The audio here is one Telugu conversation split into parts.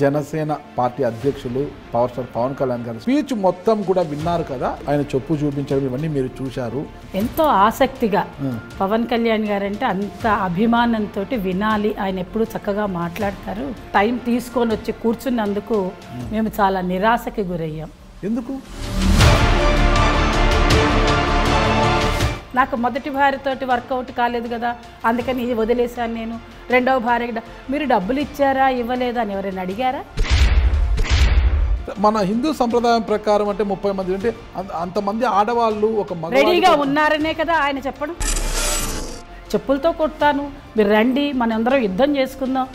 జనసేన పార్టీ అధ్యక్షులు power star Pawan Kalyan garu speech మొత్తం కూడా విన్నారు కదా. ఆయన చెప్పు చూపించడం ఇవన్నీ మీరు చూశారు. ఎంతో ఆసక్తిగా పవన్ కళ్యాణ్ గారంటే అంత అభిమానంతో వినాలి. ఆయన ఎప్పుడు చక్కగా మాట్లాడతారు. టైం తీసుకొని వచ్చి కూర్చున్నందుకు మేము చాలా నిరాశకి గురయ్యాం. ఎందుకు? నాకు మొదటి భార్యతోటి వర్కౌట్ కాలేదు కదా. అందుకని ఇది వదిలేశాను నేను. రెండవ భార్యకి డ- మీరు డబ్బులు ఇచ్చారా ఇవ్వలేదా అని ఎవరైనా అడిగారా? మన హిందూ సంప్రదాయం ప్రకారం అంటే ముప్పై మంది అంటే అంత- అంతమంది ఆడవాళ్ళు ఒక రెడీగా ఉన్నారనే కదా ఆయన చెప్పడం. చెప్పులతో కొడతాను. మీరు రండి మనందరం యుద్ధం చేసుకుందాం.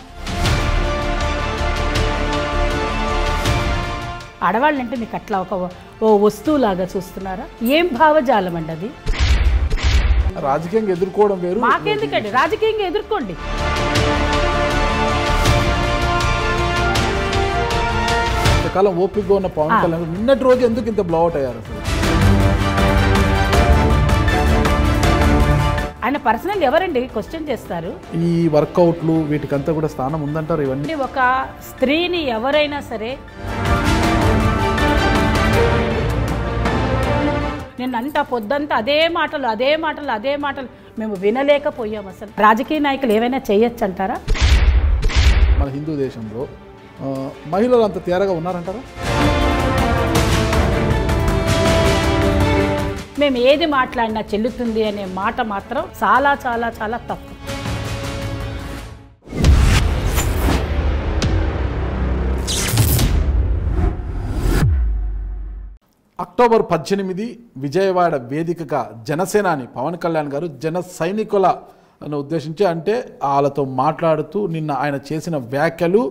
ఆడవాళ్ళంటే మీకు అట్లా ఒక ఓ వస్తువులాగా చూస్తున్నారా? ఏం భావజాలం అండి అది? రాజకీయంగా ఎదుర్కోవడం వేరు. మాకెందుకండి? రాజకీయంగా ఎదుర్కోండి. ఇంతకాలం ఓపికగా ఉన్న పవన్ కళ్యాణ్ నిన్నటి రోజు ఎందుకు ఇంత బ్లౌట్ అయ్యారు అసలు? ఆయన పర్సనల్ ఎవరండి? క్వశ్చన్ చేస్తారు. ఈ వర్కౌట్లు వీటికంతా కూడా స్థానం ఉందంటారు ఇవన్నీ? ఒక స్త్రీని ఎవరైనా సరే నిన్నంతా పొద్దంతా అదే మాటలు అదే మాటలు అదే మాటలు మేము వినలేకపోయాం అసలు. రాజకీయ నాయకులు ఏమైనా చేయొచ్చు అంటారా మన హిందూ దేశంలో మహిళలు అంత తేరగా ఉన్నారంటారా? మేము ఏది మాట్లాడినా చెల్లుతుంది అనే మాట మాత్రం చాలా చాలా చాలా తప్పు. అక్టోబర్ పద్దెనిమిది విజయవాడ వేదికగా జనసేనాని పవన్ కళ్యాణ్ గారు జన సైనికుల ఉద్దేశించి అంటే వాళ్ళతో మాట్లాడుతూ నిన్న ఆయన చేసిన వ్యాఖ్యలు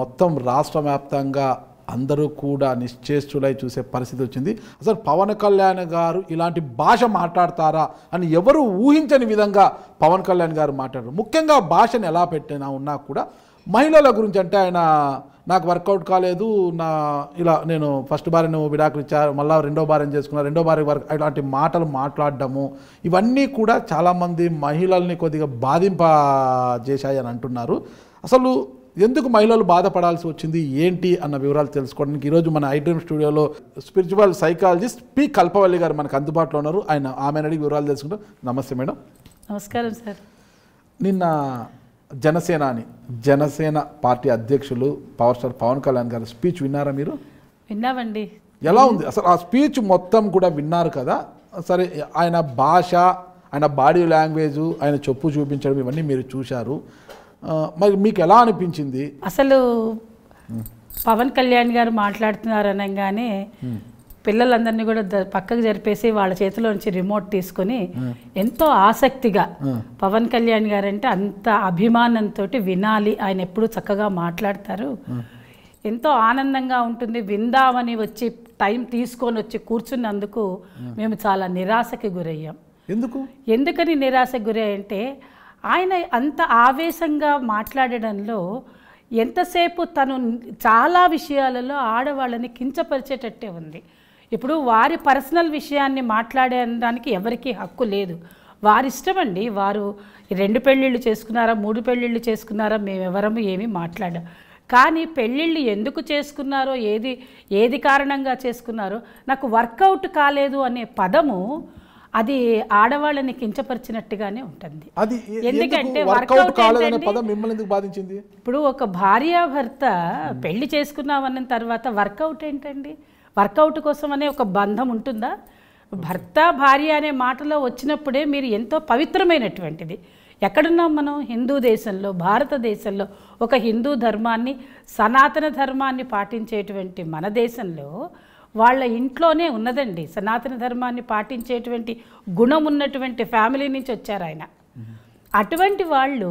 మొత్తం రాష్ట్ర వ్యాప్తంగా అందరూ కూడా నిశ్చేష్టులై చూసే పరిస్థితి వచ్చింది. అసలు పవన్ కళ్యాణ్ గారు ఇలాంటి భాష మాట్లాడతారా అని ఎవరు ఊహించని విధంగా పవన్ కళ్యాణ్ గారు మాట్లాడారు. ముఖ్యంగా భాషను ఎలా పెట్టినా ఉన్నా కూడా మహిళల గురించి అంటే ఆయన నాకు వర్కౌట్ కాలేదు నా ఇలా నేను ఫస్ట్ భార్యను విడాకులు ఇచ్చారు మళ్ళీ రెండో భార్యను చేసుకున్నా రెండో భార్య వర్క్ ఇలాంటి మాటలు మాట్లాడడము ఇవన్నీ కూడా చాలామంది మహిళల్ని కొద్దిగా బాధింప చేశాయి అని అంటున్నారు. అసలు ఎందుకు మహిళలు బాధపడాల్సి వచ్చింది ఏంటి అన్న వివరాలు తెలుసుకోవడానికి ఈరోజు మన ఐడ్రీమ్ స్టూడియోలో స్పిరిచువల్ సైకాలజిస్ట్ పి కల్పవల్లి గారు మనకు అందుబాటులో ఉన్నారు. ఆయన ఆమె అడిగి వివరాలు తెలుసుకుంటాం నమస్తే మేడం. నమస్కారం సార్. నిన్న జనసేనాని జనసేన పార్టీ అధ్యక్షులు పవర్ స్టార్ పవన్ కళ్యాణ్ గారి స్పీచ్ విన్నారా మీరు? విన్నామండి. ఎలా ఉంది? అసలు ఆ స్పీచ్ మొత్తం కూడా విన్నారు కదా? సరే ఆయన భాష ఆయన బాడీ లాంగ్వేజ్ ఆయన చెప్పు చూపించడం ఇవన్నీ మీరు చూశారు. మరి మీకు ఎలా అనిపించింది? అసలు పవన్ కళ్యాణ్ గారు మాట్లాడుతున్నారు అనగానే పిల్లలందరినీ కూడా పక్కకు జరిపేసి వాళ్ళ చేతిలో నుంచి రిమోట్ తీసుకొని ఎంతో ఆసక్తిగా పవన్ కళ్యాణ్ గారు అంటే అంత అభిమానంతో వినాలి. ఆయన ఎప్పుడు చక్కగా మాట్లాడతారు. ఎంతో ఆనందంగా ఉంటుంది. విందామని వచ్చి టైం తీసుకొని వచ్చి కూర్చున్నందుకు మేము చాలా నిరాశకి గురయ్యాం. ఎందుకు? ఎందుకని నిరాశకు గురయ్యంటే ఆయన అంత ఆవేశంగా మాట్లాడడంలో ఎంతసేపు తను చాలా విషయాలలో ఆడవాళ్ళని కించపరిచేటట్టే ఉంది. ఇప్పుడు వారి పర్సనల్ విషయాన్ని మాట్లాడడానికి ఎవరికీ హక్కు లేదు. వారి ఇష్టం అండి వారు రెండు పెళ్ళిళ్ళు చేసుకున్నారా మూడు పెళ్ళిళ్ళు చేసుకున్నారా మేమెవరము ఏమీ మాట్లాడాం కానీ పెళ్ళిళ్ళు ఎందుకు చేసుకున్నారో ఏది ఏది కారణంగా చేసుకున్నారో నాకు వర్కౌట్ కాలేదు అనే పదము అది ఆడవాళ్ళని కించపరిచినట్టుగానే ఉంటుంది. అది ఎందుకంటే వర్కౌట్ బాధించింది? ఇప్పుడు ఒక భార్యాభర్త పెళ్ళి చేసుకున్నామన్న తర్వాత వర్కౌట్ ఏంటండి? వర్కౌట్ కోసం అనే ఒక బంధం ఉంటుందా? భర్త భార్య అనే మాటలో వచ్చినప్పుడే మీరు ఎంతో పవిత్రమైనటువంటిది. ఎక్కడున్నాం మనం? హిందూ దేశంలో భారతదేశంలో ఒక హిందూ ధర్మాన్ని సనాతన ధర్మాన్ని పాటించేటువంటి మన దేశంలో వాళ్ళ ఇంట్లోనే ఉన్నదండి. సనాతన ధర్మాన్ని పాటించేటువంటి గుణం ఉన్నటువంటి ఫ్యామిలీ నుంచి వచ్చారు ఆయన. అటువంటి వాళ్ళు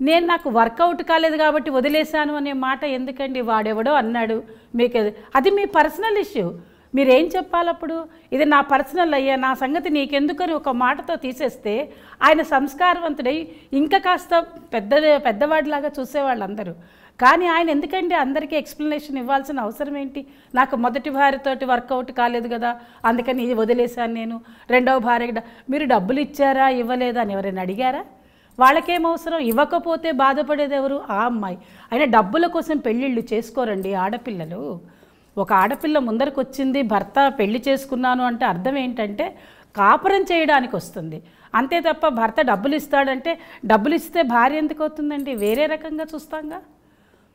నేను నాకు వర్కౌట్ కాలేదు కాబట్టి వదిలేశాను అనే మాట ఎందుకండి వాడెవడో అన్నాడు. మీకు అది- మీ పర్సనల్ ఇష్యూ మీరేం చెప్పాలప్పుడు? ఇది నా పర్సనల్ అయ్యా నా సంగతి నీకెందుకని ఒక మాటతో తీసేస్తే ఆయన సంస్కారవంతుడై ఇంకా కాస్త పెద్ద పెద్దవాడిలాగా చూసేవాళ్ళు అందరూ కానీ ఆయన ఎందుకంటే అందరికీ ఎక్స్ప్లెనేషన్ ఇవ్వాల్సిన అవసరం ఏంటి? నాకు మొదటి భార్యతోటి వర్కౌట్ కాలేదు కదా అందుకని ఇది వదిలేశాను నేను. రెండవ భార్య మీరు డబ్బులు ఇచ్చారా ఇవ్వలేదా అని ఎవరైనా అడిగారా? వాళ్ళకేం అవసరం? ఇవ్వకపోతే బాధపడేది ఎవరు? ఆ అమ్మాయి. అయినా డబ్బుల కోసం పెళ్ళిళ్ళు చేసుకోరండి ఆడపిల్లలు. ఒక ఆడపిల్ల ముందరకు వచ్చింది భర్త పెళ్ళి చేసుకున్నాను అంటే అర్థం ఏంటంటే కాపురం చేయడానికి వస్తుంది అంతే తప్ప భర్త డబ్బులు ఇస్తాడంటే డబ్బులు ఇస్తే భార్య ఎందుకు అవుతుందండి వేరే రకంగా చూస్తాంగా?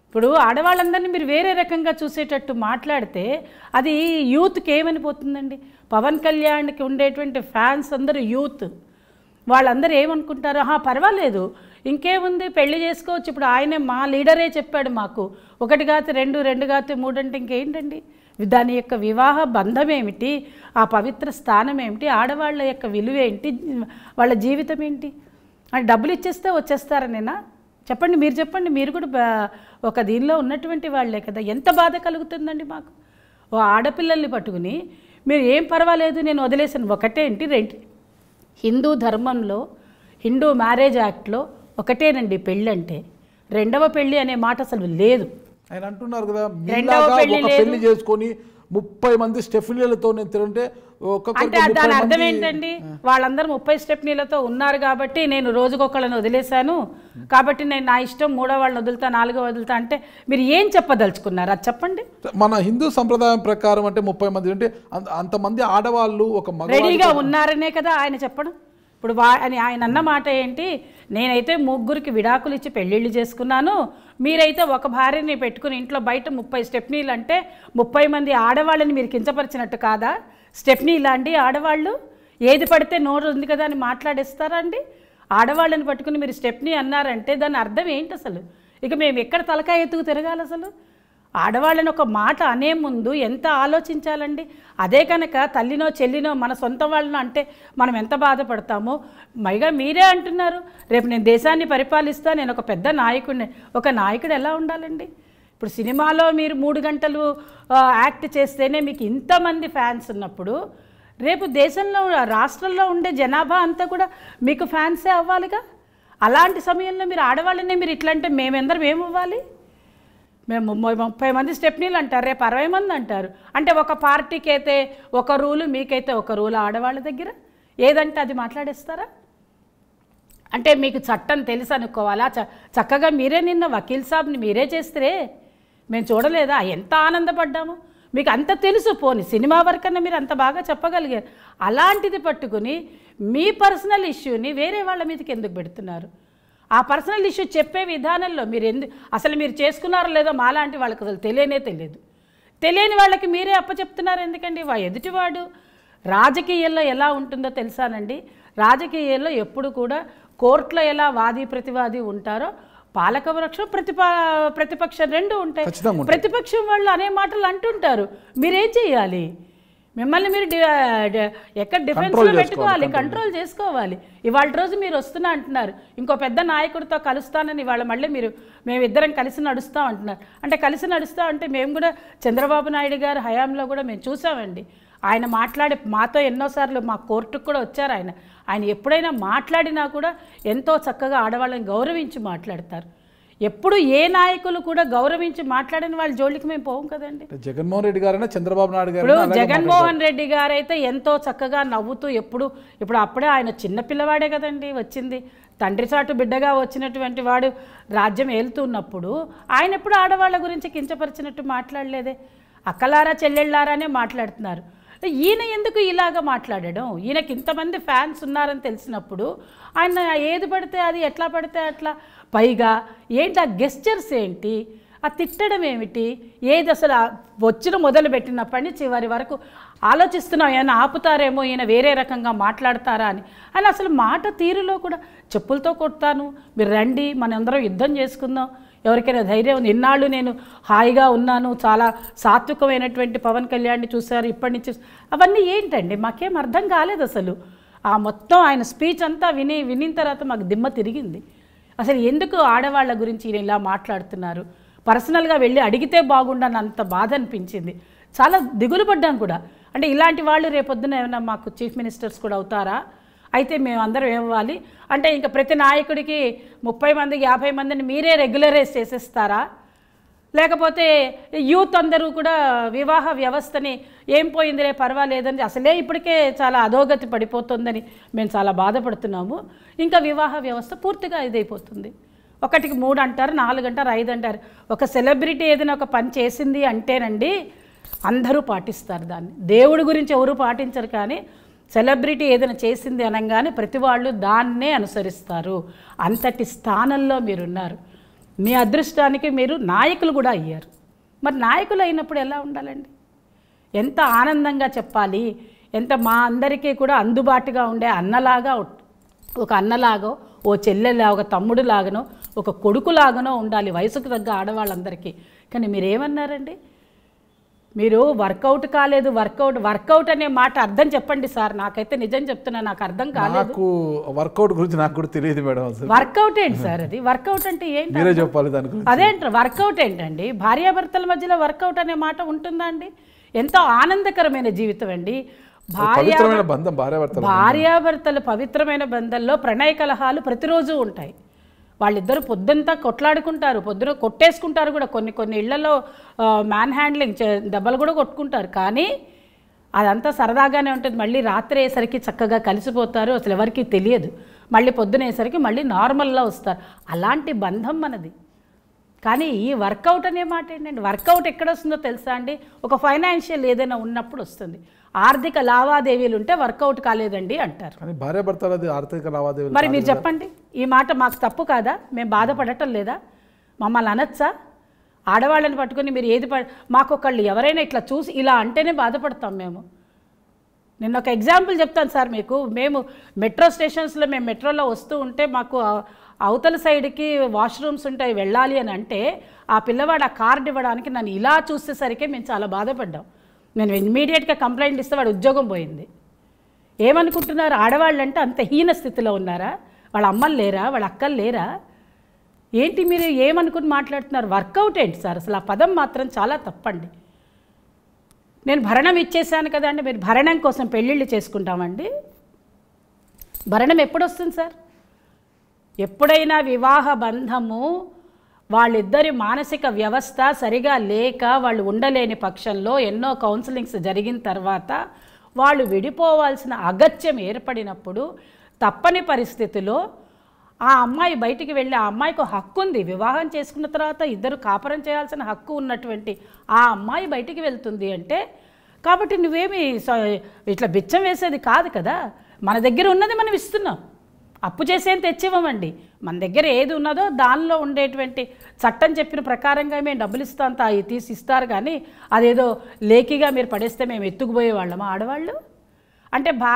ఇప్పుడు ఆడవాళ్ళందరినీ మీరు వేరే రకంగా చూసేటట్టు మాట్లాడితే అది యూత్కి ఏమని పోతుందండి? పవన్ కళ్యాణ్కి ఉండేటువంటి ఫ్యాన్స్ అందరూ యూత్. వాళ్ళందరూ ఏమనుకుంటారు ఆహా పర్వాలేదు. ఇంకేముంది? పెళ్ళి చేసుకోవచ్చు. ఇప్పుడు ఆయనే మా లీడరే చెప్పాడు మాకు. ఒకటి కాతే రెండు రెండు కాతే మూడు అంటే ఇంకేంటండి? దాని యొక్క వివాహ బంధం ఏమిటి ఆ పవిత్ర స్థానం ఏమిటి ఆడవాళ్ళ యొక్క విలువ ఏంటి వాళ్ళ జీవితం ఏంటి అంటే డబ్బులు ఇచ్చేస్తే వచ్చేస్తారనేనా? చెప్పండి మీరు చెప్పండి. మీరు కూడా ఒక దీనిలో ఉన్నటువంటి వాళ్ళే కదా. ఎంత బాధ కలుగుతుందండి మాకు. ఓ ఆడపిల్లల్ని పట్టుకుని మీరు ఏం పర్వాలేదు నేను వదిలేసాను ఒకటే ఏంటి రెండు హిందూ ధర్మంలో హిందూ మ్యారేజ్ యాక్ట్లో ఒకటేనండి పెళ్ళి అంటే రెండవ పెళ్ళి అనే మాట అసలు లేదు ఆయన అంటున్నారు కదా రెండవ. పెళ్ళి చేసుకొని ముప్పై మంది స్టెఫినీలతో నేను తింటే దాని అర్థం ఏంటండి? వాళ్ళందరూ ముప్పై స్టెప్నీలతో ఉన్నారు కాబట్టి నేను రోజుకొకళ్ళని వదిలేశాను. కాబట్టి నేను నా ఇష్టం మూడో వాళ్ళని వదులుతా నాలుగో వదులుతా అంటే మీరు ఏం చెప్పదలుచుకున్నారు? అది చెప్పండి. మన హిందూ సంప్రదాయం ప్రకారం అంటే ముప్పై మంది అంటే అంత- అంతమంది ఆడవాళ్ళు ఒక రెడీగా ఉన్నారనే కదా ఆయన చెప్పడం. ఇప్పుడు వా అని ఆయన అన్న మాట ఏంటి? నేనైతే ముగ్గురికి విడాకులు ఇచ్చి పెళ్ళిళ్ళు చేసుకున్నాను. మీరైతే ఒక భార్యని పెట్టుకుని ఇంట్లో బయట ముప్పై స్టెప్నీలు అంటే ముప్పై మంది ఆడవాళ్ళని మీరు కించపరిచినట్టు కాదా? స్టెప్నీలు అండి ఆడవాళ్ళు? ఏది పడితే నోరు ఉంది కదా అని మాట్లాడేస్తారా అండి? ఆడవాళ్ళని పట్టుకుని మీరు స్టెప్నీ అన్నారంటే దాని అర్థం ఏంటి అసలు? ఇక మేము ఎక్కడ తలకాయ ఎత్తుకు తిరగాలి అసలు? ఆడవాళ్ళని ఒక మాట అనే ముందు ఎంత ఆలోచించాలండి? అదే కనుక తల్లినో చెల్లినో మన సొంత వాళ్ళనో అంటే మనం ఎంత బాధపడతామో? పైగా మీరే అంటున్నారు. రేపు నేను దేశాన్ని పరిపాలిస్తా నేను ఒక పెద్ద నాయకుడిని. ఒక నాయకుడు ఎలా ఉండాలండి? ఇప్పుడు సినిమాలో మీరు మూడు గంటలు యాక్ట్ చేస్తేనే మీకు ఇంతమంది ఫ్యాన్స్ ఉన్నప్పుడు రేపు దేశంలో రాష్ట్రంలో ఉండే జనాభా అంతా కూడా మీకు ఫ్యాన్సే అవ్వాలిగా? అలాంటి సమయంలో మీరు ఆడవాళ్ళనే మీరు ఇట్లా అంటే మేమెందరం ఏమవ్వాలి? మేము ముప్పై ముప్పై మంది స్టెప్నీలు అంటారు రేపు అరవై మంది అంటారు. అంటే ఒక పార్టీకి అయితే ఒక రూలు మీకైతే ఒక రూలు ఆడవాళ్ళ దగ్గర? ఏదంటే అది మాట్లాడేస్తారా? అంటే మీకు చట్టం తెలుసు అనుకోవాలా? చ చక్కగా మీరే నిన్న వకీల్ సాబ్ని మీరే చేస్తే మేము చూడలేదా? ఎంత ఆనందపడ్డాము? మీకు అంత తెలుసు పోని సినిమా వరకన్నా మీరు అంత బాగా చెప్పగలిగారు. అలాంటిది పట్టుకుని మీ పర్సనల్ ఇష్యూని వేరే వాళ్ళ మీదకి ఎందుకు పెడుతున్నారు? ఆ పర్సనల్ ఇష్యూ చెప్పే విధానంలో మీరు ఎందు అసలు మీరు చేసుకున్నారో లేదో మాలాంటి వాళ్ళకి అసలు తెలియనే తెలియదు. తెలియని వాళ్ళకి మీరే అప్పచెప్తున్నారు ఎందుకండి? వా ఎదుటివాడు రాజకీయాల్లో ఎలా ఉంటుందో తెలుసానండి. రాజకీయాల్లో ఎప్పుడు కూడా కోర్టులో ఎలా వాది ప్రతివాది ఉంటారో పాలకవృక్షం ప్రతిపా ప్రతిపక్షం రెండు ఉంటాయి. ప్రతిపక్షం వాళ్ళు అనే మాటలు అంటుంటారు. మీరేం చేయాలి? మిమ్మల్ని మీరు ఎక్కడ డిఫెన్స్లో పెట్టుకోవాలి కంట్రోల్ చేసుకోవాలి. ఇవాళ రోజు మీరు వస్తున్నా అంటున్నారు. ఇంకో పెద్ద నాయకుడితో కలుస్తానని ఇవాళ మళ్ళీ మీరు మేమిద్దరం కలిసి నడుస్తాం అంటున్నారు. అంటే కలిసి నడుస్తాం అంటే మేము కూడా చంద్రబాబు నాయుడు గారి హయాంలో కూడా మేము చూసామండి. ఆయన మాట్లాడి మాతో ఎన్నోసార్లు మా కోర్టుకు కూడా వచ్చారు ఆయన. ఆయన ఎప్పుడైనా మాట్లాడినా కూడా ఎంతో చక్కగా ఆడవాళ్ళని గౌరవించి మాట్లాడతారు. ఎప్పుడు ఏ నాయకులు కూడా గౌరవించి మాట్లాడిన వాళ్ళ జోలికి మేము పోం కదండి. జగన్మోహన్ రెడ్డి గారైనా చంద్రబాబు నాయుడు ఇప్పుడు అలాగే జగన్మోహన్ రెడ్డి గారు అయితే ఎంతో చక్కగా నవ్వుతూ ఎప్పుడు ఇప్పుడు అప్పుడే ఆయన చిన్న పిల్లవాడే కదండి వచ్చింది. తండ్రి చాటు బిడ్డగా వచ్చినటువంటి వాడు రాజ్యం ఏలుతున్నప్పుడు ఆయన ఎప్పుడు ఆడవాళ్ళ గురించి కించపరిచినట్టు మాట్లాడలేదే. అక్కలారా చెల్లెళ్ళారానే మాట్లాడుతున్నారు. ఈయన ఎందుకు ఇలాగ మాట్లాడడం? ఈయనకి ఇంతమంది ఫ్యాన్స్ ఉన్నారని తెలిసినప్పుడు ఆయన ఏది పడితే అది ఎట్లా పడితే అట్లా. పైగా ఏంటి ఆ గెస్చర్స్ ఏంటి? ఆ తిట్టడం ఏమిటి? ఏది అసలు వచ్చిన మొదలు పెట్టినప్పటి నుంచి చివరి వరకు ఆలోచిస్తున్నాం ఏమైనా ఆపుతారేమో ఈయన వేరే రకంగా మాట్లాడతారా అని. అని అసలు మాట తీరులో కూడా చెప్పులతో కొడతాను. మీరు రండి మనందరం యుద్ధం చేసుకుందాం. ఎవరికైనా ధైర్యం ఉంది. ఇన్నాళ్ళు నేను హాయిగా ఉన్నాను. చాలా సాత్వికమైనటువంటి పవన్ కళ్యాణ్ని చూశారు. ఇప్పటి నుంచి అవన్నీ ఏంటండి? మాకేం అర్థం కాలేదు అసలు. ఆ మొత్తం ఆయన స్పీచ్ అంతా విని వినిన తర్వాత మాకు దిమ్మ తిరిగింది. అసలు ఎందుకు ఆడవాళ్ళ గురించి ఈయన ఇలా మాట్లాడుతున్నారు? పర్సనల్గా వెళ్ళి అడిగితే బాగుండని అంత బాధ అనిపించింది చాలా దిగులు పడ్డాం కూడా. అంటే ఇలాంటి వాళ్ళు రేపొద్దున ఏమైనా మాకు చీఫ్ మినిస్టర్స్ కూడా అవుతారా? అయితే మేము అందరం ఇవ్వాలి అంటే ఇంకా ప్రతి నాయకుడికి ముప్పై మందికి యాభై మందిని మీరే రెగ్యులరైజ్ చేసేస్తారా? లేకపోతే యూత్ అందరూ కూడా వివాహ వ్యవస్థని ఏం పోయిందిలే పర్వాలేదని అసలే ఇప్పటికే చాలా అధోగతి పడిపోతుందని మేము చాలా బాధపడుతున్నాము. ఇంకా వివాహ వ్యవస్థ పూర్తిగా ఇదైపోతుంది. ఒకటికి మూడు అంటారు నాలుగు అంటారు ఐదు అంటారు. ఒక సెలబ్రిటీ ఏదైనా ఒక పని చేసింది అంటేనండి అందరూ పాటిస్తారు దాన్ని. దేవుడి గురించి ఎవరు పాటించరు కానీ సెలబ్రిటీ ఏదైనా చేసింది అనగానే ప్రతి వాళ్ళు దాన్నే అనుసరిస్తారు. అంతటి స్థానంలో మీరున్నారు. మీ అదృష్టానికి మీరు నాయకులు కూడా అయ్యారు. మరి నాయకులు అయినప్పుడు ఎలా ఉండాలండి? ఎంత ఆనందంగా చెప్పాలి? ఎంత మా అందరికీ కూడా అందుబాటుగా ఉండే అన్నలాగా ఒక అన్నలాగో ఓ చెల్లెలా ఒక తమ్ముడు లాగనో ఒక కొడుకులాగనో ఉండాలి వయసుకు తగ్గ ఆడవాళ్ళందరికీ. కానీ మీరేమన్నారండి? మీరు వర్కౌట్ కాలేదు వర్కౌట్ వర్కౌట్ అనే మాట అర్థం చెప్పండి సార్. నాకైతే నిజం చెప్తున్నా నాకు అర్థం కాలేదు. నాకు వర్కౌట్ గురించి నాకు కూడా తెలియదు మేడం వర్కౌట్ ఏంటి సార్ అది? వర్కౌట్ అంటే ఏంటి మీరే చెప్పాలి దాని గురించి. అదేంటారు వర్కౌట్ ఏంటండి? భార్యాభర్తల మధ్యలో వర్కౌట్ అనే మాట ఉంటుందా అండి? ఎంతో ఆనందకరమైన జీవితం అండి. భార్యాభర్తలు భార్యాభర్తల పవిత్రమైన బంధంలో ప్రణయ కలహాలు ప్రతిరోజు ఉంటాయి. వాళ్ళిద్దరూ పొద్దుంతా కొట్లాడుకుంటారు పొద్దున కొట్టేసుకుంటారు కూడా. కొన్ని కొన్ని ఇళ్ళలో మ్యాన్ హ్యాండ్లింగ్ చే- దెబ్బలు కూడా కొట్టుకుంటారు. కానీ అదంతా సరదాగానే ఉంటుంది. మళ్ళీ రాత్రి అయ్యేసరికి చక్కగా కలిసిపోతారు. అసలు ఎవరికీ తెలియదు. మళ్ళీ పొద్దునేసరికి మళ్ళీ నార్మల్గా వస్తారు. అలాంటి బంధం మనది. కానీ ఈ వర్కౌట్ అనే మాట ఏంటండి? వర్కౌట్ ఎక్కడ వస్తుందో తెలుసా అండి? ఒక ఫైనాన్షియల్ ఏదైనా ఉన్నప్పుడు వస్తుంది. ఆర్థిక లావాదేవీలు ఉంటే వర్కౌట్ కాలేదండి అంటారు. కానీ భార్యాభర్తలది ఆర్థిక లావాదేవీలు మరి మీరు చెప్పండి ఈ మాట మాకు తప్పు కాదా? మేము బాధపడటం లేదా? మమ్మల్ని అనొచ్చా? ఆడవాళ్ళని పట్టుకొని మీరు ఏది ప మాకు ఒకళ్ళు ఎవరైనా ఇట్లా చూసి ఇలా అంటేనే బాధపడతాం మేము. నిన్న ఒక ఎగ్జాంపుల్ చెప్తాను సార్ మీకు. మేము మెట్రో స్టేషన్స్లో మేము మెట్రోలో వస్తూ ఉంటే మాకు అవ- అవతల సైడ్కి వాష్రూమ్స్ ఉంటాయి వెళ్ళాలి అని అంటే ఆ పిల్లవాడు ఆ కార్డు ఇవ్వడానికి నన్ను ఇలా చూసేసరికి మేము చాలా బాధపడ్డాం. నేను ఇమీడియట్గా కంప్లైంట్ ఇస్తే వాడు ఉద్యోగం పోయింది. ఏమనుకుంటున్నారు? ఆడవాళ్ళు అంటే అంత హీన స్థితిలో ఉన్నారా? వాళ్ళ అమ్మలు లేరా? వాళ్ళ అక్కలు లేరా? ఏంటి మీరు ఏమనుకుని మాట్లాడుతున్నారు? వర్కౌట్ ఏంటి సార్? అసలు ఆ పదం మాత్రం చాలా తప్పండి. నేను భరణం ఇచ్చేసాను కదండి మీరు భరణం కోసం పెళ్ళిళ్ళు చేసుకుంటామండి. భరణం ఎప్పుడు వస్తుంది సార్? ఎప్పుడైనా వివాహ బంధము వాళ్ళిద్దరి మానసిక వ్యవస్థ సరిగా లేక వాళ్ళు ఉండలేని పక్షంలో ఎన్నో కౌన్సిలింగ్స్ జరిగిన తర్వాత వాళ్ళు విడిపోవాల్సిన అగత్యం ఏర్పడినప్పుడు తప్పని పరిస్థితిలో ఆ అమ్మాయి బయటికి వెళ్ళి ఆ అమ్మాయికి హక్కు ఉంది. వివాహం చేసుకున్న తర్వాత ఇద్దరు కాపురం చేయాల్సిన హక్కు ఉన్నటువంటి ఆ అమ్మాయి బయటికి వెళ్తుంది అంటే కాబట్టి నువ్వేమి ఇట్లా బిచ్చం వేసేది కాదు కదా. మన దగ్గర ఉన్నది మనం ఇస్తున్నాం. అప్పు చేసేం తెచ్చివ్వమండి. మన దగ్గర ఏది ఉన్నదో దానిలో ఉండేటువంటి చట్టం చెప్పిన ప్రకారంగా మేము డబ్బులు ఇస్తాం తా తీసి ఇస్తారు కానీ అదేదో లేకిగా మీరు పడేస్తే మేము ఎత్తుకుపోయే వాళ్ళమా ఆడవాళ్ళు? అంటే భా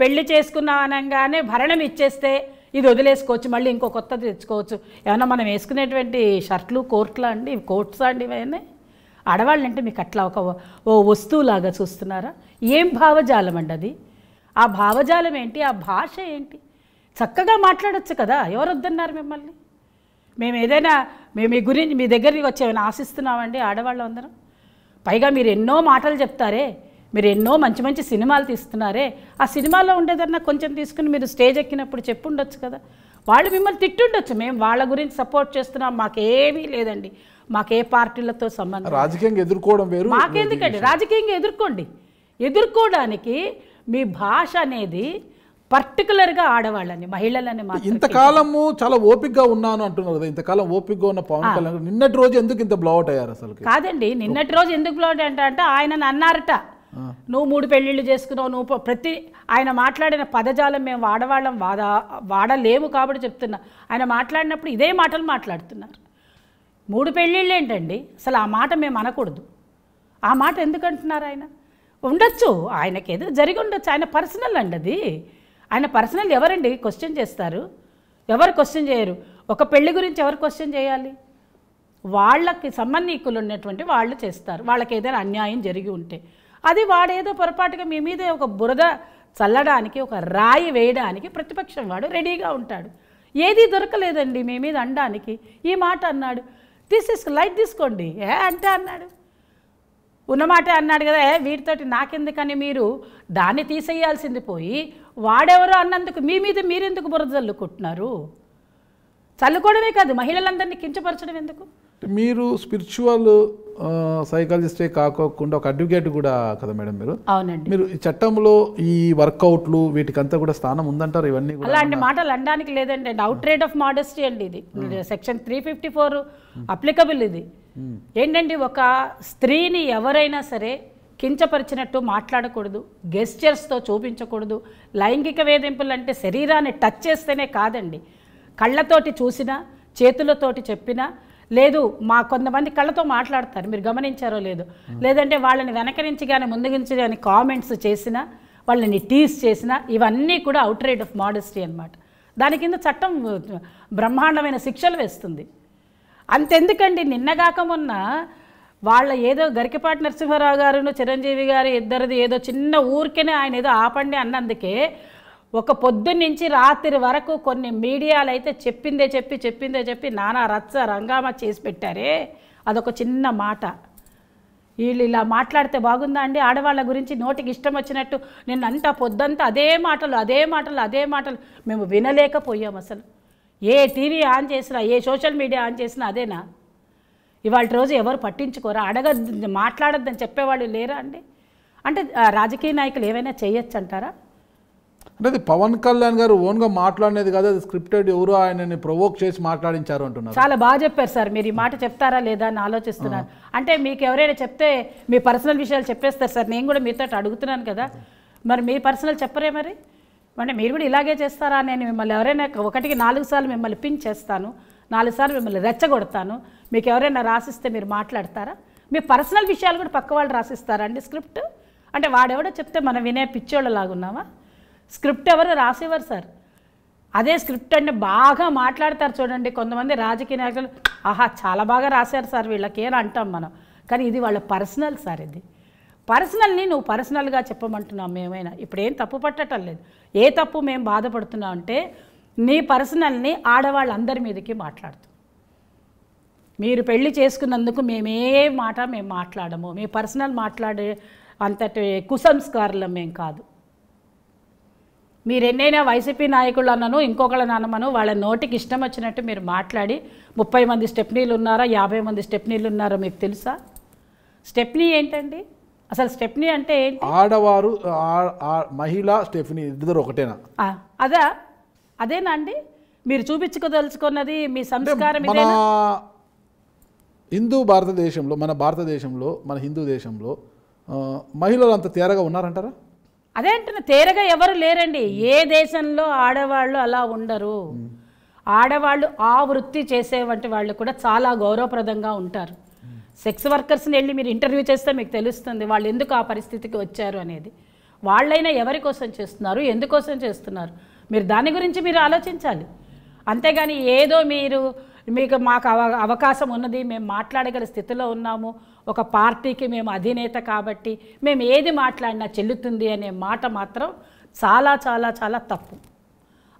పెళ్ళి చేసుకున్నాం అనగానే భరణం ఇచ్చేస్తే ఇది వదిలేసుకోవచ్చు మళ్ళీ ఇంకో కొత్తది తెచ్చుకోవచ్చు. ఏమన్నా మనం వేసుకునేటువంటి షర్ట్లు కోర్ట్లా అండి కోట్సా అండి ఇవన్నీ? ఆడవాళ్ళు అంటే మీకు అట్లా ఒక ఓ వస్తువులాగా చూస్తున్నారా? ఏం భావజాలం అండి అది? ఆ భావజాలం ఏంటి? ఆ భాష ఏంటి? చక్కగా మాట్లాడొచ్చు కదా ఎవరు వద్దన్నారు మిమ్మల్ని? మేము ఏదైనా మేము మీ గురించి మీ దగ్గరికి వచ్చేమైనా ఆశిస్తున్నామండి ఆడవాళ్ళు అందరం? పైగా మీరు ఎన్నో మాటలు చెప్తారే మీరు ఎన్నో మంచి మంచి సినిమాలు తీస్తున్నారే ఆ సినిమాలో ఉండేదన్నా కొంచెం తీసుకుని మీరు స్టేజ్ ఎక్కినప్పుడు చెప్పుండొచ్చు కదా. వాళ్ళు మిమ్మల్ని తిట్టుండొచ్చు మేము వాళ్ళ గురించి సపోర్ట్ చేస్తున్నాం మాకేమీ లేదండి. మాకే పార్టీలతో సంబంధం రాజకీయంగా ఎదుర్కోవడం వేరు మాకెందుకండి? రాజకీయంగా ఎదుర్కోండి. ఎదుర్కోవడానికి మీ భాష అనేది పర్టికులర్గా ఆడవాళ్ళని మహిళలని ఇంతకాలము చాలా ఓపిక్గా ఉన్నాను అంటున్నారు కదా ఇంతకాలం ఓపిక్గా ఉన్న పవన్ కళ్యాణ్ నిన్నటి రోజు ఎందుకు ఇంత బ్లౌట్ అయ్యారు అసలు కాదండి నిన్నటి రోజు ఎందుకు బ్లౌడ్ అంటే అంటే ఆయన అన్నారట నువ్వు మూడు పెళ్ళిళ్ళు చేసుకున్నావు నువ్వు ప్రతి ఆయన మాట్లాడిన పదజాలం మేము వాడవాళ్ళం వాడ వాడలేము కాబట్టి చెప్తున్నా. ఆయన మాట్లాడినప్పుడు ఇదే మాటలు మాట్లాడుతున్నారు. మూడు పెళ్ళిళ్ళు ఏంటండి? అసలు ఆ మాట మేము అనకూడదు. ఆ మాట ఎందుకు అంటున్నారు ఆయన? ఉండొచ్చు ఆయనకి ఏదో జరిగి ఉండొచ్చు ఆయన పర్సనల్ అండి అది. ఆయన పర్సనల్ ఎవరండి? క్వశ్చన్ చేస్తారు. ఎవరు క్వశ్చన్ చేయరు? ఒక పెళ్ళి గురించి ఎవరు క్వశ్చన్ చేయాలి? వాళ్ళకి సంబంధీకులు ఉన్నటువంటి వాళ్ళు చేస్తారు. వాళ్ళకి ఏదైనా అన్యాయం జరిగి ఉంటే. అది వాడేదో పొరపాటుగా మీ మీద ఒక బురద చల్లడానికి ఒక రాయి వేయడానికి ప్రతిపక్షం వాడు రెడీగా ఉంటాడు. ఏది దొరకలేదండి మీ మీద అనడానికి. ఈ మాట అన్నాడు. దిస్ ఇస్ లైట్ తీసుకోండి ఏ? అంటే అన్నాడు. ఉన్నమాటే అన్నాడు కదా. ఏ? వీటితోటి నాకెందుకని మీరు దాన్ని తీసేయాల్సింది పోయి వాడెవరో అన్నందుకు మీ మీద మీరెందుకు బురద చల్లుకుంటున్నారు చల్లుకోవడమే కాదు మహిళలందరినీ కించపరచడం ఎందుకు? మీరు స్పిరిచువల్ సైకాలజిస్టే కాకోకుండా ఒక అడ్వకేట్ కూడా కదా మేడం మీరు? అవునండి. మీరు ఈ చట్టంలో ఈ వర్కౌట్లు వీటికంతా కూడా స్థానం ఉందంటారు? ఇవన్నీ అలాంటి మాటలు అనడానికి లేదండి. అవుట్ రేట్ ఆఫ్ మోడెస్టీ అండి ఇది. Section three fifty four applicable ఇది. ఏంటండి ఒక స్త్రీని ఎవరైనా సరే కించపరిచినట్టు మాట్లాడకూడదు గెస్చర్స్తో చూపించకూడదు. లైంగిక వేధింపులు అంటే శరీరాన్ని టచ్ చేస్తేనే కాదండి. కళ్ళతోటి చూసినా చేతులతోటి చెప్పినా లేదు మా కొంతమంది కళ్ళతో మాట్లాడతారు మీరు గమనించారో లేదు. లేదంటే వాళ్ళని వెనక నుంచి కానీ ముందు నుంచి కానీ కామెంట్స్ చేసినా వాళ్ళని టీస్ చేసినా ఇవన్నీ కూడా అవుట్ రేట్ ఆఫ్ మోడెస్టీ అనమాట దాని కింద చట్టం బ్రహ్మాండమైన శిక్షలు వేస్తుంది. అంతెందుకండి నిన్నగాక మొన్న వాళ్ళ ఏదో గరికపాటి నరసింహారావు గారును చిరంజీవి గారు ఇద్దరిది ఏదో చిన్న ఊరికేనే ఆయన ఏదో ఆపండి అన్నందుకే ఒక పొద్దున్నుంచి రాత్రి వరకు కొన్ని మీడియాలు అయితే చెప్పిందే చెప్పి చెప్పిందే చెప్పి నానా రచ్చ రంగామా చేసి పెట్టారే. అదొక చిన్న మాట. వీళ్ళు ఇలా మాట్లాడితే బాగుందా అండి? ఆడవాళ్ళ గురించి నోటికి ఇష్టం వచ్చినట్టు నిన్నంతా పొద్దంతా అదే మాటలు అదే మాటలు అదే మాటలు మేము వినలేకపోయాం అసలు. ఏ టీవీ ఆన్ చేసినా ఏ సోషల్ మీడియా ఆన్ చేసినా అదేనా? ఇవాళ రోజు ఎవరు పట్టించుకోరా? అడగద్దు మాట్లాడొద్దని చెప్పేవాళ్ళు లేరా అండి? అంటే రాజకీయ నాయకులు ఏమైనా చేయొచ్చు అంటారా? అంటే అది పవన్ కళ్యాణ్ గారు ఓన్గా మాట్లాడినది కాదు అది స్క్రిప్టెడ్ ఎవరు ఆయనని ప్రొవోక్ చేసి మాట్లాడించారు అంటున్నారు. చాలా బాగా చెప్పారు సార్ మీరు ఈ మాట చెప్తారా లేదా అని ఆలోచిస్తున్నాను. అంటే మీకు ఎవరైనా చెప్తే మీ పర్సనల్ విషయాలు చెప్పేస్తారు సార్ నేను కూడా మీతో అడుగుతున్నాను కదా. మరి మీ పర్సనల్ చెప్పరే మరి? అంటే మీరు కూడా ఇలాగే చేస్తారా? నేను మిమ్మల్ని ఎవరైనా ఒకటికి నాలుగు సార్లు మిమ్మల్ని పిన్ చేస్తాను నాలుగు సార్లు మిమ్మల్ని రెచ్చగొడతాను. మీకు ఎవరైనా రాసిస్తే మీరు మాట్లాడతారా? మీ పర్సనల్ విషయాలు కూడా పక్క వాళ్ళు రాసిస్తారా అండి స్క్రిప్ట్? అంటే వాడెవడో చెప్తే మనం వినే పిచ్చోళ్ళలాగున్నావా స్క్రిప్ట్ ఎవరు? రాసేవారు సార్. అదే స్క్రిప్ట్ అంటే బాగా మాట్లాడతారు చూడండి కొంతమంది రాజకీయ నాయకులు. ఆహా చాలా బాగా రాశారు సార్ వీళ్ళకి అంటాం మనం. కానీ ఇది వాళ్ళ పర్సనల్ సార్ ఇది. పర్సనల్ని నువ్వు పర్సనల్గా చెప్పమంటున్నాం మేమైనా. ఇప్పుడు ఏం తప్పు పట్టటం లేదు. ఏ తప్పు మేము బాధపడుతున్నాం అంటే నీ పర్సనల్ని ఆడవాళ్ళందరి మీదకి మాట్లాడుతున్నాం మీరు పెళ్ళి చేసుకున్నందుకు మేమే మాట మేము మాట్లాడము. మీ పర్సనల్ మాట్లాడే అంతటి కుసంస్కారులం మేము కాదు. మీరు ఎన్నైనా వైసీపీ నాయకులు అన్నను ఇంకొకళ్ళని అన్నమను వాళ్ళ నోటికి ఇష్టం వచ్చినట్టు మీరు మాట్లాడి ముప్పై మంది స్టెప్నీలు ఉన్నారా యాభై మంది స్టెప్నీలు ఉన్నారో మీకు తెలుసా? స్టెప్నీ ఏంటండి? అసలు స్టెప్నీ అంటే ఏంటి? ఆడవారు మహిళ స్టెఫినీ ఇద్దరు ఒకటేనా? అదా అదేనా అండి? మీరు చూపించుకోదలుచుకున్నది మీ సంస్కారం హిందూ భారతదేశంలో మన భారతదేశంలో మన హిందూ దేశంలో మహిళలు అంత తేరగా ఉన్నారంటారా? అదే అంటున్నా తేరగా ఎవరు లేరండి. ఏ దేశంలో ఆడవాళ్ళు అలా ఉండరు. ఆడవాళ్ళు ఆ వృత్తి చేసేవంటి వాళ్ళు కూడా చాలా గౌరవప్రదంగా ఉంటారు. సెక్స్ వర్కర్స్ని వెళ్ళి మీరు ఇంటర్వ్యూ చేస్తే మీకు తెలుస్తుంది వాళ్ళు ఎందుకు ఆ పరిస్థితికి వచ్చారు అనేది. వాళ్ళైనా ఎవరి కోసం చేస్తున్నారు ఎందుకోసం చేస్తున్నారు? మీరు దాని గురించి మీరు ఆలోచించాలి. అంతేగాని ఏదో మీరు మీకు మాకు అవ అవకాశం ఉన్నది మేము మాట్లాడగల స్థితిలో ఉన్నాము. ఒక పార్టీకి మేము అధినేత కాబట్టి మేము ఏది మాట్లాడినా చెల్లుతుంది అనే మాట మాత్రం చాలా చాలా చాలా తప్పు.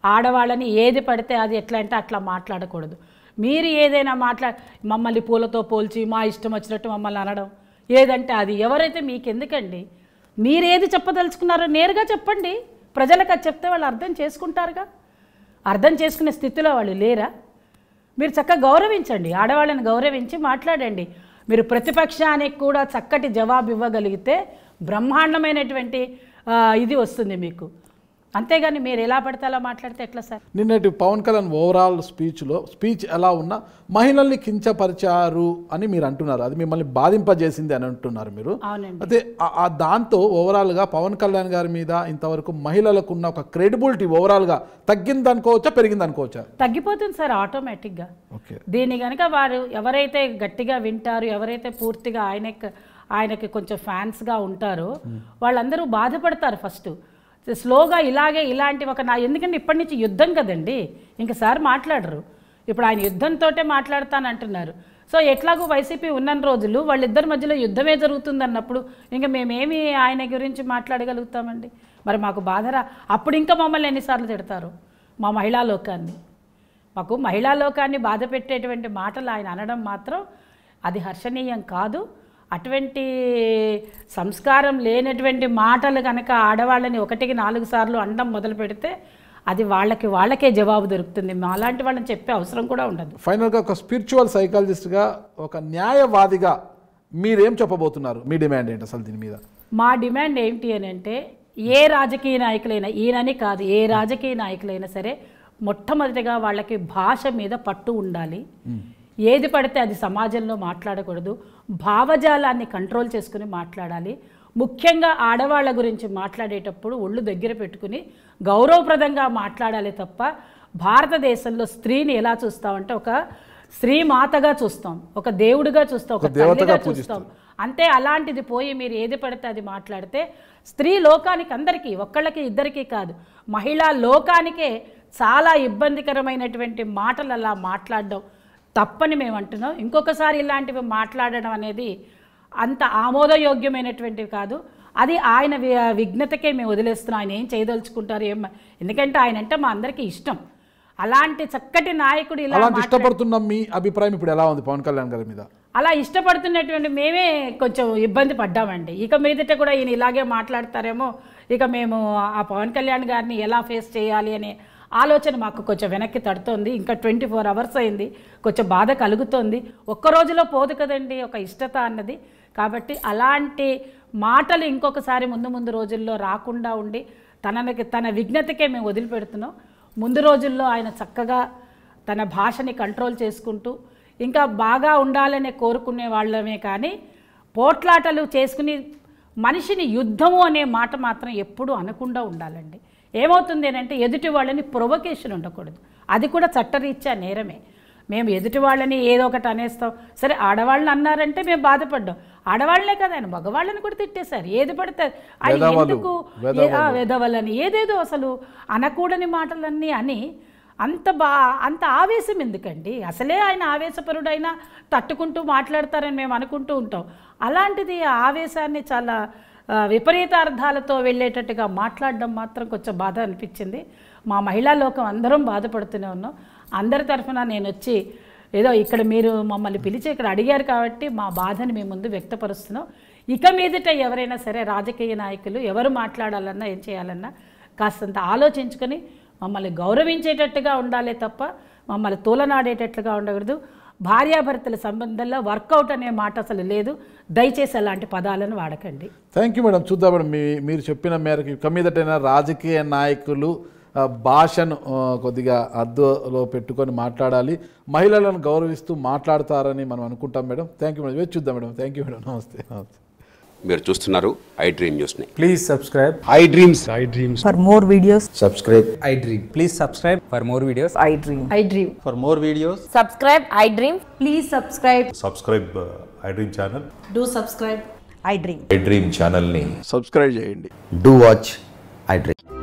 ఆడవాళ్ళని ఏది పడితే అది ఎట్లా అంటే అట్లా మాట్లాడకూడదు. మీరు ఏదైనా మాట్లా మమ్మల్ని పూలతో పోల్చి మా ఇష్టం వచ్చినట్టు మమ్మల్ని అనడం ఏదంటే అది ఎవరైతే మీకు ఎందుకండి మీరేది చెప్పదలుచుకున్నారో నేరుగా చెప్పండి. ప్రజలకు అది చెప్తే వాళ్ళు అర్థం చేసుకుంటారుగా. అర్థం చేసుకునే స్థితిలో వాళ్ళు లేరా? మీరు చక్కగా గౌరవించండి. ఆడవాళ్ళని గౌరవించి మాట్లాడండి. మీరు ప్రతిపక్షానికి కూడా చక్కటి జవాబు ఇవ్వగలిగితే బ్రహ్మాండమైనటువంటి ఇది వస్తుంది మీకు. అంతేగాని మీరు ఎలా పడితే అలా మాట్లాడితే ఎట్లా సార్? నిన్నటి పవన్ కళ్యాణ్ ఓవరాల్ స్పీచ్లో స్పీచ్ ఎలా ఉన్నా మహిళల్ని కించపరిచారు అని మీరు అంటున్నారు. అది మిమ్మల్ని బాధింపజేసింది అని అంటున్నారు మీరు. అయితే దాంతో ఓవరాల్గా పవన్ కళ్యాణ్ గారి మీద ఇంతవరకు మహిళలకు ఉన్న ఒక క్రెడిబిలిటీ ఓవరాల్గా తగ్గింది అనుకోవచ్చా పెరిగింది అనుకోవచ్చా తగ్గిపోతుంది సార్ ఆటోమేటిక్గా ఓకే. దీన్ని కనుక వారు ఎవరైతే గట్టిగా వింటారు ఎవరైతే పూర్తిగా ఆయనకి ఆయనకి కొంచెం ఫ్యాన్స్గా ఉంటారో వాళ్ళందరూ బాధపడతారు ఫస్ట్ స్లోగా ఇలాగే ఇలాంటి ఒక నా ఎందుకంటే ఇప్పటి నుంచి యుద్ధం కదండి. ఇంక సార్ మాట్లాడరు. ఇప్పుడు ఆయన యుద్ధంతోటే మాట్లాడతానంటున్నారు. సో ఎట్లాగో వైసీపీ ఉన్న రోజులు వాళ్ళిద్దరి మధ్యలో యుద్ధమే జరుగుతుంది అన్నప్పుడు ఇంకా మేమేమి ఆయన గురించి మాట్లాడగలుగుతామండి? మరి మాకు బాధరా అప్పుడు ఇంకా మమ్మల్ని ఎన్నిసార్లు తిడతారు? మా మహిళా లోకాన్ని. మాకు మహిళా లోకాన్ని బాధ పెట్టేటువంటి మాటలు ఆయన అనడం మాత్రం అది హర్షణీయం కాదు. అటువంటి సంస్కారం లేనటువంటి మాటలు కనుక ఆడవాళ్ళని ఒకటికి నాలుగు సార్లు అనడం మొదలు పెడితే అది వాళ్ళకి వాళ్ళకే జవాబు దొరుకుతుంది. మాలాంటి వాళ్ళని చెప్పే అవసరం కూడా ఉండదు. ఫైనల్గా ఒక స్పిరిచువల్ సైకాలజిస్ట్గా ఒక న్యాయవాదిగా మీరేం చెప్పబోతున్నారు? మీ డిమాండ్ ఏంటి అసలు దీని మీద? మా డిమాండ్ ఏంటి అని అంటే ఏ రాజకీయ నాయకులైనా ఈయనని కాదు ఏ రాజకీయ నాయకులైనా సరే మొట్టమొదటిగా వాళ్ళకి భాష మీద పట్టు ఉండాలి. ఏది పడితే అది సమాజంలో మాట్లాడకూడదు. భావజాలాన్ని కంట్రోల్ చేసుకుని మాట్లాడాలి. ముఖ్యంగా ఆడవాళ్ళ గురించి మాట్లాడేటప్పుడు ఒళ్ళు దగ్గర పెట్టుకుని గౌరవప్రదంగా మాట్లాడాలి తప్ప భారతదేశంలో స్త్రీని ఎలా చూస్తామంటే ఒక స్త్రీ మాతగా చూస్తాం ఒక దేవుడిగా చూస్తాం ఒక తల్లిగా చూస్తాం. అంతే అలాంటిది పోయి మీరు ఏది పడితే అది మాట్లాడితే స్త్రీ లోకానికి అందరికీ ఒక్కళ్ళకి ఇద్దరికీ కాదు మహిళా లోకానికే చాలా ఇబ్బందికరమైనటువంటి మాటలు అలా మాట్లాడడం. తప్పని మేము అంటున్నాం ఇంకొకసారి ఇలాంటివి మాట్లాడడం అనేది అంత ఆమోదయోగ్యమైనటువంటివి కాదు. అది ఆయన విఘ్నతకే మేము వదిలేస్తున్నాం. ఆయన ఏం చేయదలుచుకుంటారు ఏం ఎందుకంటే ఆయన అంటే మా అందరికీ ఇష్టం. అలాంటి చక్కటి నాయకుడు ఇలా ఇష్టపడుతున్న మీ అభిప్రాయం ఇప్పుడు ఎలా ఉంది పవన్ కళ్యాణ్ గారి మీద? అలా ఇష్టపడుతున్నటువంటి మేమే కొంచెం ఇబ్బంది పడ్డామండి. ఇక మీదట కూడా ఈయన ఇలాగే మాట్లాడతారేమో ఇక మేము ఆ పవన్ కళ్యాణ్ గారిని ఎలా ఫేస్ చేయాలి అనే ఆలోచన మాకు కొంచెం వెనక్కి తడుతోంది ఇంకా ట్వంటీ ఫోర్ అవర్స్ అయింది కొంచెం బాధ కలుగుతోంది. ఒక్క రోజులో పోదు కదండి ఒక ఇష్టత అన్నది. కాబట్టి అలాంటి మాటలు ఇంకొకసారి ముందు ముందు రోజుల్లో రాకుండా ఉండి తనకి తన విఘ్నతకే మేము వదిలిపెడుతున్నాం. ముందు రోజుల్లో ఆయన చక్కగా తన భాషని కంట్రోల్ చేసుకుంటూ ఇంకా బాగా ఉండాలనే కోరుకునే వాళ్ళమే కానీ పోట్లాటలు చేసుకుని మనిషిని యుద్ధము అనే మాట మాత్రం ఎప్పుడూ అనకుండా ఉండాలండి. ఏమవుతుంది అని అంటే ఎదుటి వాళ్ళని ప్రొవకేషన్ ఉండకూడదు. అది కూడా చట్టరీత్యా నేరమే. మేము ఎదుటి వాళ్ళని ఏదో ఒకటి అనేస్తాం. సరే ఆడవాళ్ళని అన్నారంటే మేము బాధపడ్డాం. ఆడవాళ్ళనే కదా ఆయన మగవాళ్ళని కూడా తిట్టేశారు. ఏది పడితే ఆయన ఎందుకు? వెధవలని ఏదేదో అసలు అనకూడని మాటలన్నీ అని అంత బా అంత ఆవేశం ఎందుకండి? అసలే ఆయన ఆవేశపరుడైనా తట్టుకుంటూ మాట్లాడతారని మేము అనుకుంటూ ఉంటాం. అలాంటిది ఆవేశాన్ని చాలా విపరీత అర్థాలతో వెళ్ళేటట్టుగా మాట్లాడడం మాత్రం కొంచెం బాధ అనిపించింది. మా మహిళా లోకం అందరం బాధపడుతూనే ఉన్నాం. అందరి తరఫున నేను వచ్చి ఏదో ఇక్కడ మీరు మమ్మల్ని పిలిచి ఇక్కడ అడిగారు కాబట్టి మా బాధని మీ ముందు వ్యక్తపరుస్తున్నాం. ఇక మీదట ఎవరైనా సరే రాజకీయ నాయకులు ఎవరు మాట్లాడాలన్నా ఏం చేయాలన్నా కాస్తంత ఆలోచించుకొని మమ్మల్ని గౌరవించేటట్టుగా ఉండాలే తప్ప మమ్మల్ని తూలనాడేటట్లుగా ఉండకూడదు. భార్యాభర్తల సంబంధంలో వర్కౌట్ అనే మాట అసలు లేదు. దయచేసి అలాంటి పదాలను వాడకండి. థ్యాంక్ యూ మేడం చూద్దాం మేడం మీ మీరు చెప్పిన మేరకు ఇక రాజకీయ నాయకులు భాషను కొద్దిగా అద్దులో పెట్టుకొని మాట్లాడాలి. మహిళలను గౌరవిస్తూ మాట్లాడతారని మనం అనుకుంటాం మేడం. థ్యాంక్ యూ మేడం వేచి చూద్దాం మేడం. థ్యాంక్ యూ మేడం నమస్తే నమస్తే. మీరు చూస్తున్నారు ఐ డ్రీమ్ న్యూస్ని please subscribe I dreams. I dreams. For more videos subscribe. I dream. Please subscribe for more videos I dream. I dream. For more videos subscribe I dream please subscribe subscribe I dream channel do subscribe I dream. I dream ఛానల్ని సబ్స్క్రైబ్ చేయండి. Do watch I dream